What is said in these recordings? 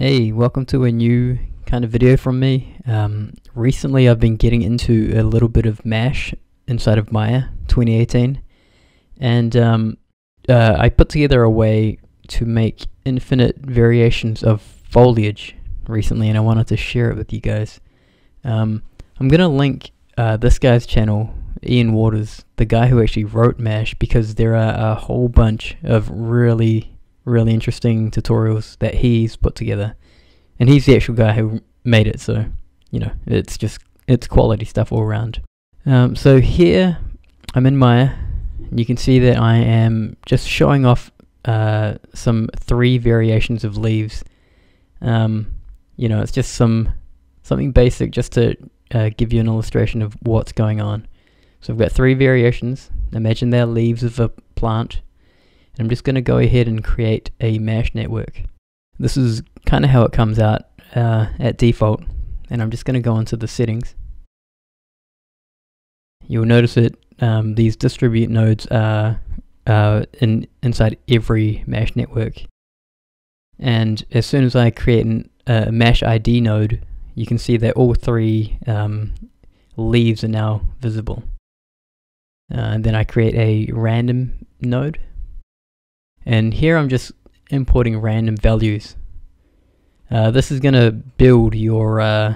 Hey, welcome to a new kind of video from me. Um, recently I've been getting into a little bit of MASH inside of Maya 2018 and um, uh, I put together a way to make infinite variations of foliage recently and I wanted to share it with you guys. Um, I'm going to link uh, this guy's channel, Ian Waters, the guy who actually wrote MASH because there are a whole bunch of really really interesting tutorials that he's put together. And he's the actual guy who made it, so, you know, it's just, it's quality stuff all around. Um, so here, I'm in Maya. And you can see that I am just showing off uh, some three variations of leaves. Um, you know, it's just some something basic just to uh, give you an illustration of what's going on. So I've got three variations. Imagine they're leaves of a plant. I'm just going to go ahead and create a MASH network. This is kind of how it comes out uh, at default. And I'm just going to go into the settings. You'll notice that um, these distribute nodes are uh, in, inside every MASH network. And as soon as I create a MASH ID node, you can see that all three um, leaves are now visible. Uh, and then I create a random node and here I'm just importing random values. Uh, this is going to build your uh,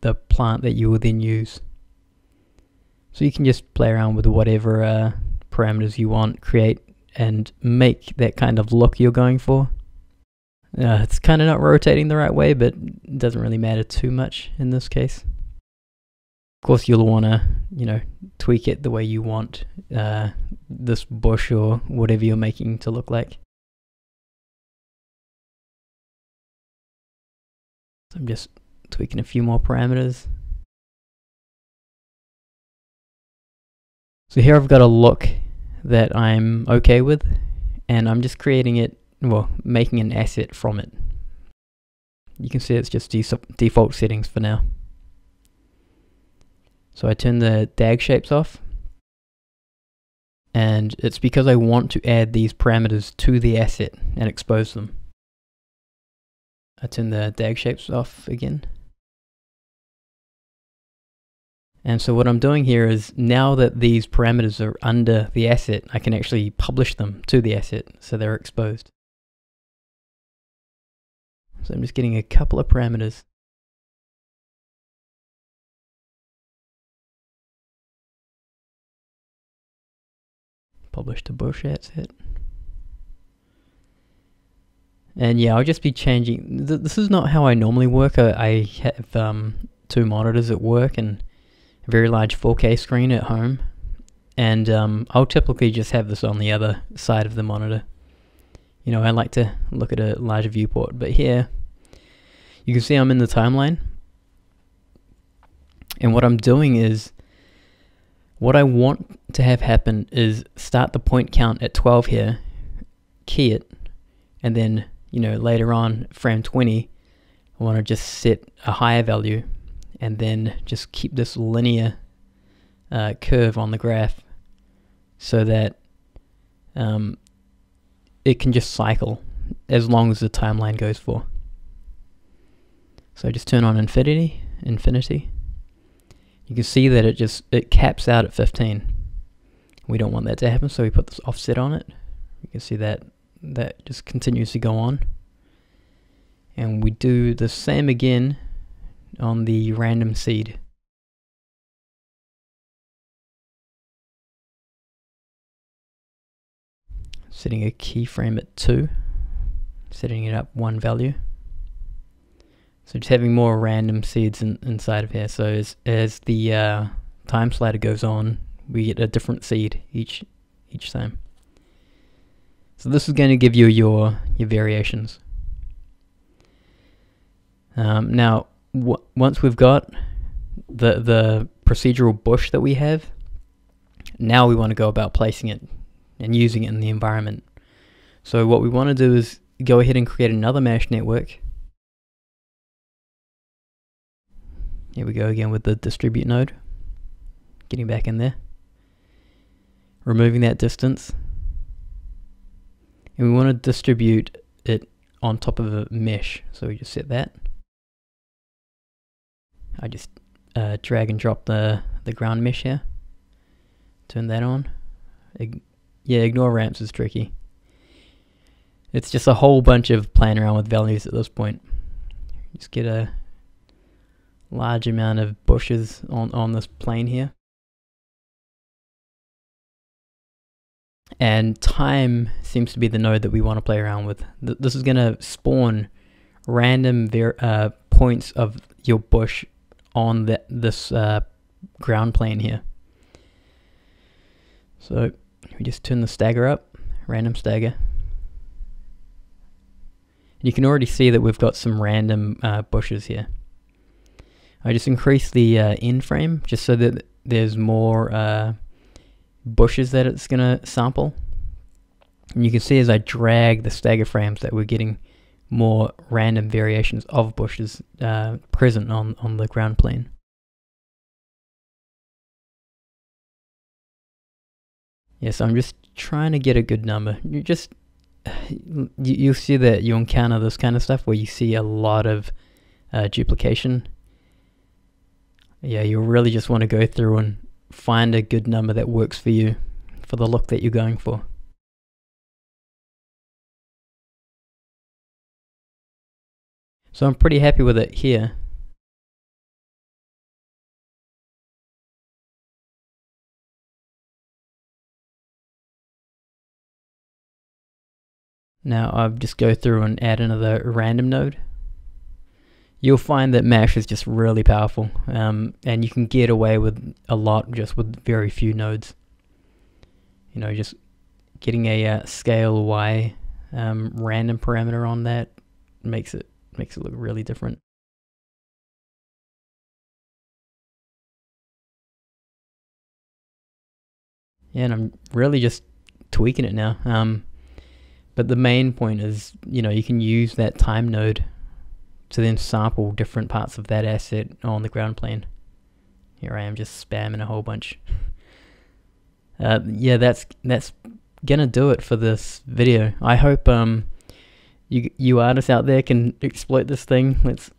the plant that you will then use. So you can just play around with whatever uh, parameters you want, create and make that kind of look you're going for. Uh, it's kind of not rotating the right way, but it doesn't really matter too much in this case. Course, you'll want to, you know, tweak it the way you want uh, this bush or whatever you're making to look like. So I'm just tweaking a few more parameters. So here I've got a look that I'm okay with and I'm just creating it, well, making an asset from it. You can see it's just default settings for now. So I turn the DAG shapes off. And it's because I want to add these parameters to the asset and expose them. I turn the DAG shapes off again. And so what I'm doing here is now that these parameters are under the asset, I can actually publish them to the asset so they're exposed. So I'm just getting a couple of parameters. Publish to bush, that's. And yeah, I'll just be changing. Th this is not how I normally work. I, I have um, two monitors at work and a very large 4K screen at home. And um, I'll typically just have this on the other side of the monitor. You know, I like to look at a larger viewport. But here, you can see I'm in the timeline. And what I'm doing is what I want to have happen is start the point count at 12 here, key it, and then, you know, later on, frame 20, I want to just set a higher value and then just keep this linear uh, curve on the graph so that um, it can just cycle as long as the timeline goes for. So just turn on infinity, infinity, you can see that it just it caps out at 15 we don't want that to happen so we put this offset on it. You can see that that just continues to go on. And we do the same again on the random seed. Setting a keyframe at 2 setting it up one value. So just having more random seeds in, inside of here. So as, as the uh, time slider goes on, we get a different seed each each time. So this is going to give you your your variations. Um, now, once we've got the the procedural bush that we have, now we want to go about placing it and using it in the environment. So what we want to do is go ahead and create another MASH network Here we go again with the distribute node. Getting back in there. Removing that distance. And we want to distribute it on top of a mesh. So we just set that. I just uh, drag and drop the, the ground mesh here. Turn that on. Ig yeah, ignore ramps is tricky. It's just a whole bunch of playing around with values at this point. Just get a large amount of bushes on, on this plane here. And time seems to be the node that we want to play around with. Th this is going to spawn random uh, points of your bush on the, this uh, ground plane here. So we just turn the stagger up, random stagger. You can already see that we've got some random uh, bushes here. I just increase the uh, in frame just so that there's more uh, bushes that it's going to sample. And you can see as I drag the stagger frames that we're getting more random variations of bushes uh, present on, on the ground plane. Yes, I'm just trying to get a good number. You just you, you see that you encounter this kind of stuff where you see a lot of uh, duplication. Yeah, you really just want to go through and find a good number that works for you, for the look that you're going for. So I'm pretty happy with it here. Now I'll just go through and add another random node. You'll find that Mash is just really powerful um, and you can get away with a lot just with very few nodes. You know, just getting a uh, scale Y um, random parameter on that makes it makes it look really different. Yeah, and I'm really just tweaking it now. Um, but the main point is, you know, you can use that time node to then sample different parts of that asset on the ground plane. Here I am just spamming a whole bunch. Uh, yeah, that's that's gonna do it for this video. I hope um you you artists out there can exploit this thing. Let's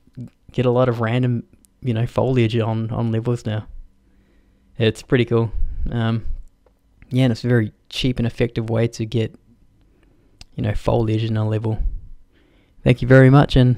get a lot of random, you know, foliage on on levels now. It's pretty cool. Um, yeah, and it's a very cheap and effective way to get you know, foliage in a level. Thank you very much and